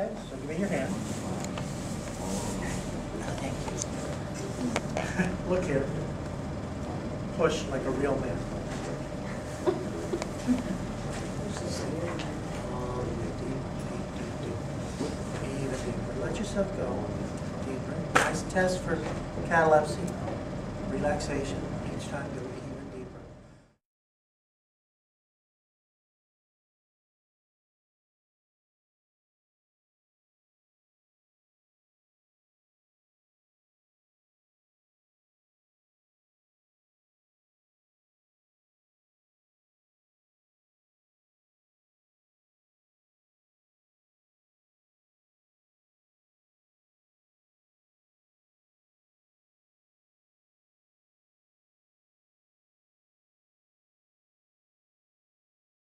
Okay, so give me your hand. Oh, thank you. Look here. Push like a real man. Let yourself go. Deeper. Nice test for catalepsy. Relaxation. Each time go